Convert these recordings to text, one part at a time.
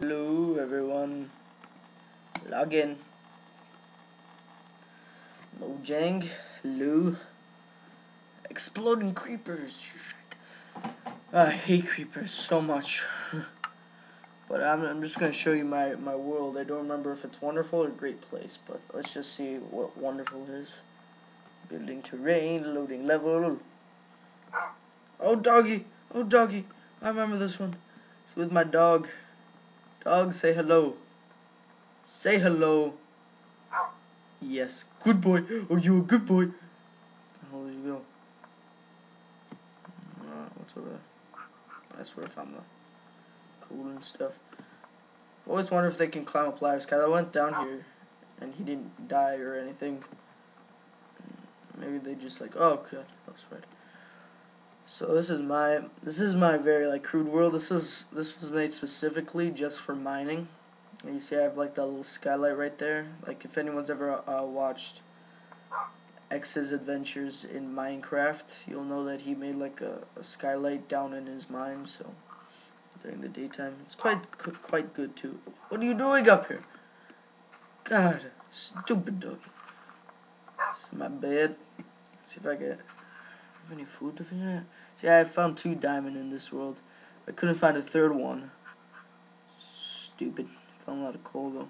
Hello everyone. Log in. Mojang. Hello. Exploding creepers. I hate creepers so much. but I'm, I'm just going to show you my, my world. I don't remember if it's wonderful or great place, but let's just see what wonderful is. Building terrain, loading level. Oh, doggy. Oh, doggy. I remember this one. It's with my dog. Dog, say hello. Say hello. Yes. Good boy. Oh, you a good boy. Where did you go? Uh, what's over there? That's where I found the cool and stuff. I always wonder if they can climb up ladders, because I went down here and he didn't die or anything. Maybe they just like, oh, okay, that's right. So this is my this is my very like crude world. This is this was made specifically just for mining. And you see, I have like that little skylight right there. Like if anyone's ever uh, watched X's adventures in Minecraft, you'll know that he made like a, a skylight down in his mine. So during the daytime, it's quite quite good too. What are you doing up here? God, stupid dog. This is my bed. Let's see if I get have any food to find. See, I found two diamond in this world. I couldn't find a third one. Stupid. Found a lot of coal though.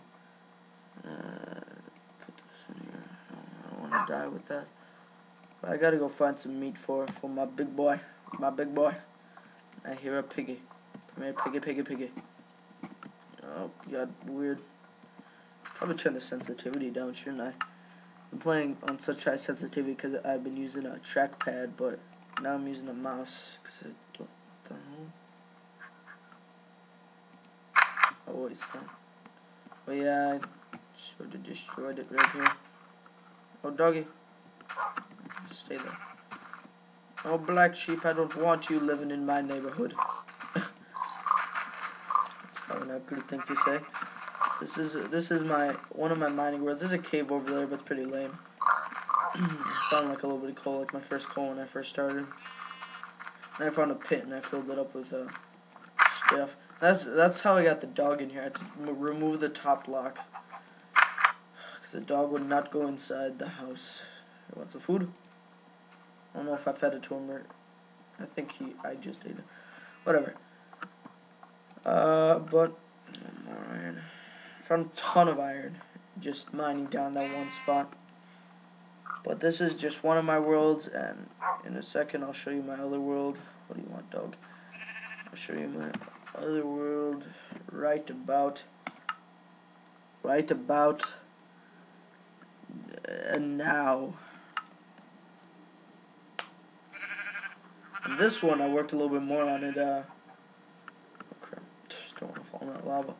Uh, put this in here. I don't want to die with that. But I gotta go find some meat for for my big boy. My big boy. I hear a piggy. Come here, piggy, piggy, piggy. Oh, got weird. Probably turn the sensitivity down, shouldn't I? I'm playing on such high sensitivity because I've been using a trackpad, but now I'm using a mouse. Cause I don't, the hell? Always fun. Oh yeah, I sort of destroyed it right here. Oh doggy, stay there. Oh black sheep, I don't want you living in my neighborhood. That's probably not a good thing to say. This is this is my one of my mining worlds. There's a cave over there, but it's pretty lame. found like a little bit of coal, like my first coal when I first started. And I found a pit and I filled it up with uh, stuff. That's that's how I got the dog in here. I had to remove the top lock because the dog would not go inside the house. He wants some food. I don't know if I fed it to him or I think he I just ate it. Whatever. Uh, but. A ton of iron just mining down that one spot. But this is just one of my worlds, and in a second I'll show you my other world. What do you want, dog? I'll show you my other world right about, right about uh, now. And this one I worked a little bit more on it. Uh, oh crap! Just don't want to fall in that lava.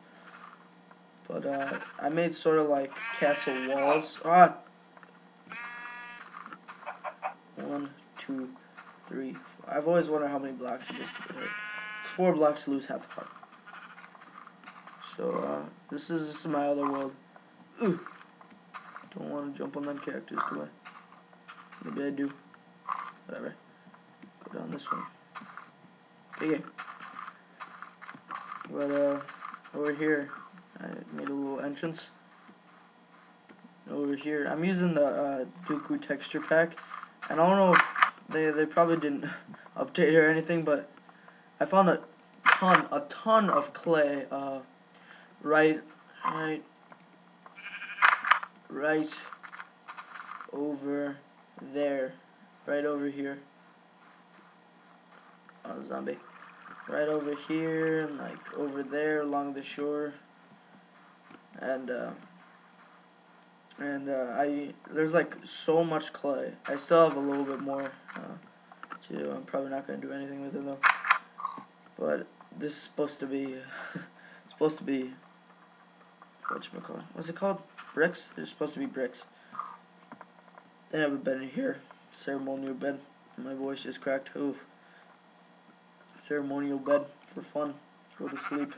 But uh, I made sort of like castle walls. Ah, one, two, three, four. I've always wondered how many blocks it is to get hit. It's four blocks to lose half a heart. So, uh, this is, this is my other world. Ooh. Don't want to jump on them characters, do I? Maybe I do. Whatever. Go down this one. Okay. But, uh, over here, I made a little entrance. Over here, I'm using the, uh, Doku texture pack. And I don't know if they, they probably didn't update or anything, but I found a ton, a ton of clay, uh, right, right, right over there, right over here. Oh, zombie. Right over here, and like over there along the shore. And, uh, and uh, I there's like so much clay. I still have a little bit more uh, to. I'm probably not gonna do anything with it though. But this is supposed to be supposed to be What's it called? Bricks. They're supposed to be bricks. They have a bed in here, ceremonial bed. My voice is cracked. Oof. Ceremonial bed for fun. Go to sleep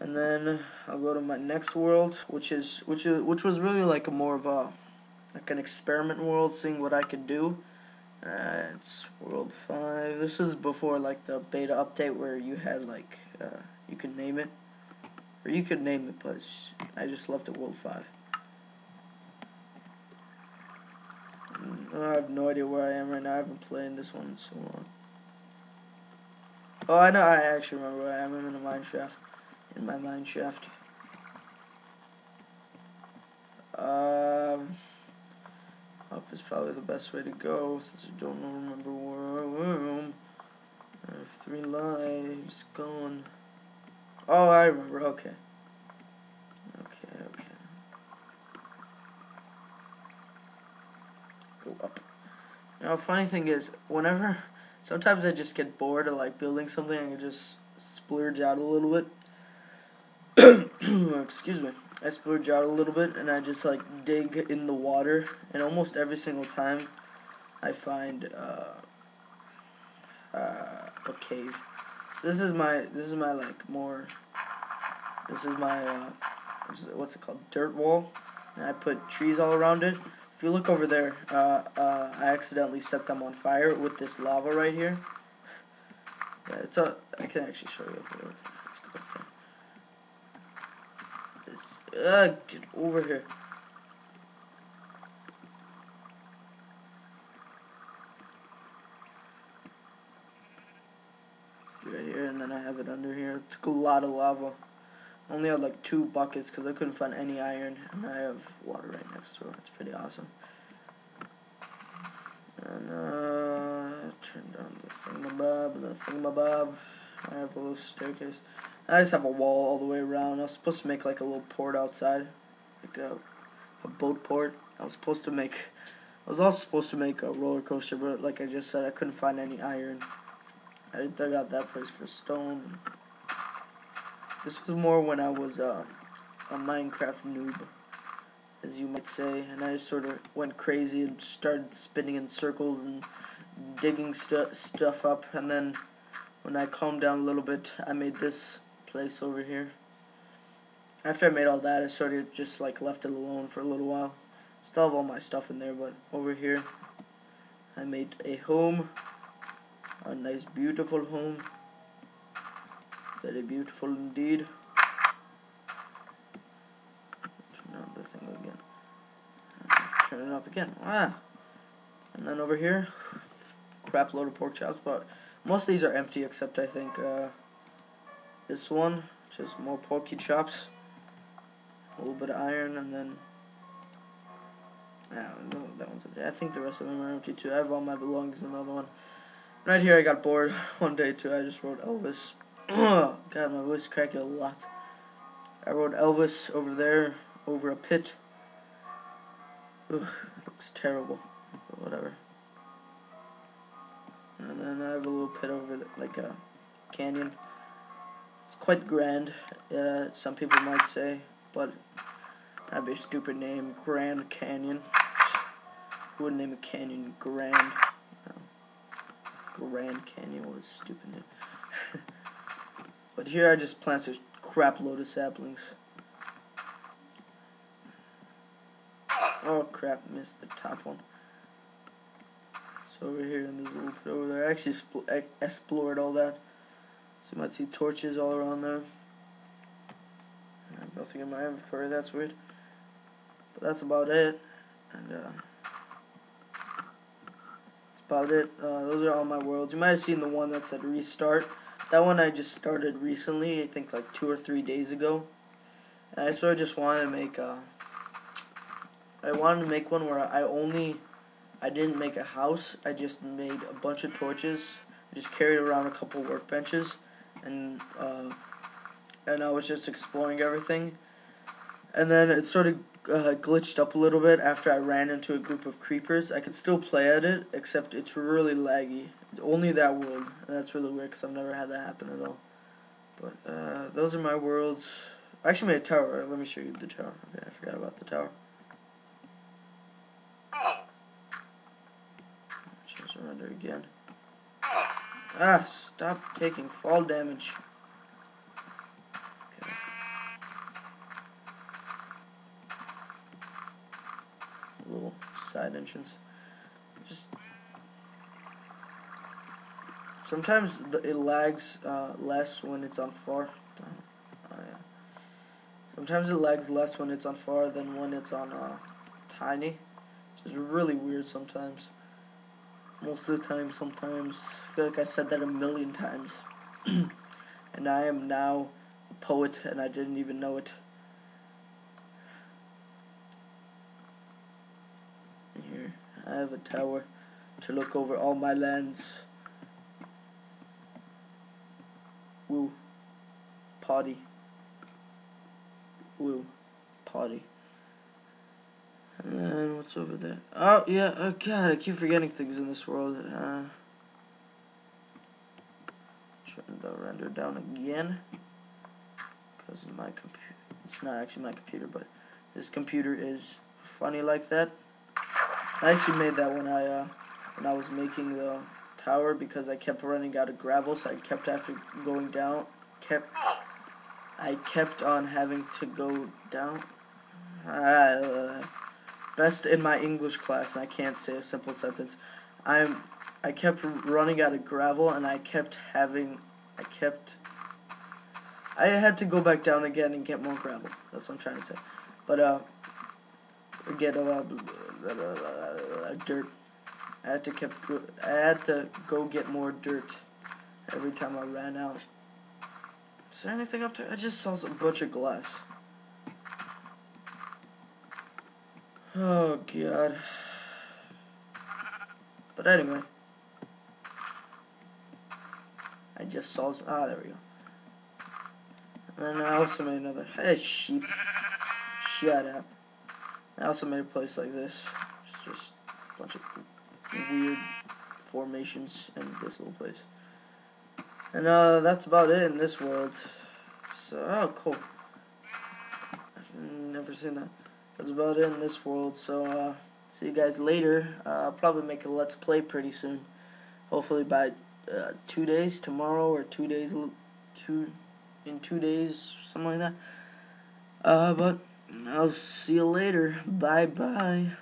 and then I'll go to my next world, which is which is which was really like a more of a like an experiment world, seeing what I could do. Uh, it's world five. This is before like the beta update where you had like uh, You can name it. Or you could name it, but I just left it World 5. Mm, I have no idea where I am right now. I haven't played this one in so long. Oh, I know. I actually remember where I am. I'm in a mine shaft. In my mine shaft. Um, up is probably the best way to go since I don't remember where I am. I have three lives gone. Oh, I remember. Okay. Okay, okay. Go up. Now, funny thing is, whenever sometimes I just get bored of like building something, I just splurge out a little bit. Excuse me. I splurge out a little bit and I just like dig in the water, and almost every single time, I find uh, uh, a cave. So this is my this is my like more. This is my uh, what's it called? Dirt wall, and I put trees all around it. If you look over there, uh, uh, I accidentally set them on fire with this lava right here. Yeah, it's a. I can actually show you. Over Let's go up Uh, get over here. Right here, and then I have it under here. It took a lot of lava. Only had like two buckets because I couldn't find any iron, and I have water right next to it. It's pretty awesome. And uh, turn down the thingamabob, the thingamabob. I have a little staircase. I just have a wall all the way around. I was supposed to make like a little port outside, like a, a boat port. I was supposed to make. I was also supposed to make a roller coaster, but like I just said, I couldn't find any iron. I dug out that place for stone. This was more when I was uh, a Minecraft noob, as you might say, and I just sort of went crazy and started spinning in circles and digging stu stuff up, and then when I calmed down a little bit, I made this place over here. After I made all that, I sort of just like left it alone for a little while. Still have all my stuff in there, but over here, I made a home, a nice beautiful home. Very beautiful indeed. Turn on the thing again. Turn it up again. Ah. And then over here, crap load of pork chops, but most of these are empty except I think uh, this one, just more porky chops, a little bit of iron, and then yeah, no, that one's empty. I think the rest of them are empty too. I have all my belongings in another one. Right here, I got bored one day too. I just wrote Elvis. God, my voice cracking a lot. I wrote Elvis over there, over a pit. Ugh, looks terrible, but whatever. And then I have a little pit over there, like a canyon. It's quite grand, uh, some people might say, but that'd be a stupid name, Grand Canyon. Who would name a canyon Grand? No. Grand Canyon was a stupid name. But here I just planted a crap load of saplings. Oh crap, missed the top one. So over here in this little pit over there, I actually explored all that. So you might see torches all around there. I have nothing in my inventory, that's weird. But that's about it. And uh, that's about it. Uh, those are all my worlds. You might have seen the one that said restart. That one I just started recently, I think like two or three days ago. And I sort of just wanted to make a. I wanted to make one where I only. I didn't make a house, I just made a bunch of torches. I just carried around a couple workbenches. And, uh, and I was just exploring everything. And then it sort of uh, glitched up a little bit after I ran into a group of creepers. I could still play at it, except it's really laggy. Only that world, and that's really weird because I've never had that happen at all. But uh, those are my worlds. I actually made a tower. Let me show you the tower. Okay, I forgot about the tower. Let's surrender again. Ah, stop taking fall damage. Okay. little side entrance. Just sometimes it lags uh, less when it's on far Oh yeah. Sometimes it lags less when it's on far than when it's on uh, tiny. It's really weird sometimes. Most of the time, sometimes. I feel like I said that a million times. and I am now a poet and I didn't even know it. Here, I have a tower to look over all my lands. Woo. Potty. Woo. Potty. And then what's over there? Oh yeah, oh god, I keep forgetting things in this world. Uh, trying to render down again. Because my computer, it's not actually my computer, but this computer is funny like that. I actually made that when I, uh, when I was making the tower because I kept running out of gravel, so I kept after going down, kept, I kept on having to go down. Uh, best in my English class, and I can't say a simple sentence. I'm, I kept running out of gravel, and I kept having, I kept, I had to go back down again and get more gravel. That's what I'm trying to say. But, uh, get a lot of dirt. I had to kept I had to go get more dirt every time I ran out. Is there anything up there? I just saw a bunch of glass. Oh god. But anyway. I just saw some, ah there we go. And then I also made another hey sheep. Shut up. I also made a place like this. It's just a bunch of weird formations in this little place. And uh, that's about it in this world. So, oh, cool. I've never seen that. That's about it in this world. So, uh, see you guys later. Uh, I'll probably make a Let's Play pretty soon. Hopefully by uh, two days, tomorrow, or two days, two, in two days, something like that. Uh, but I'll see you later. Bye bye.